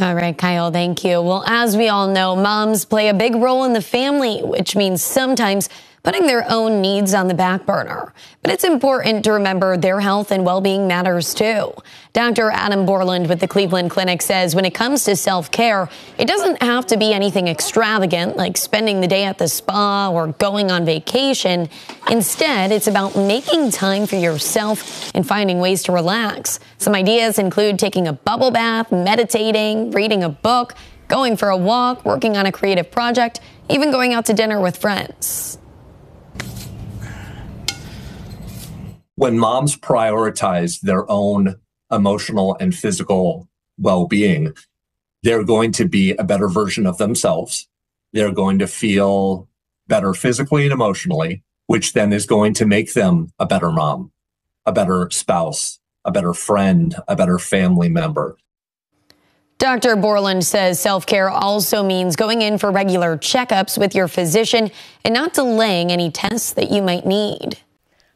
All right, Kyle, thank you. Well, as we all know, moms play a big role in the family, which means sometimes putting their own needs on the back burner. But it's important to remember their health and well-being matters too. Dr. Adam Borland with the Cleveland Clinic says when it comes to self-care, it doesn't have to be anything extravagant like spending the day at the spa or going on vacation. Instead, it's about making time for yourself and finding ways to relax. Some ideas include taking a bubble bath, meditating, reading a book, going for a walk, working on a creative project, even going out to dinner with friends. When moms prioritize their own emotional and physical well being, they're going to be a better version of themselves. They're going to feel better physically and emotionally, which then is going to make them a better mom, a better spouse, a better friend, a better family member. Dr. Borland says self care also means going in for regular checkups with your physician and not delaying any tests that you might need.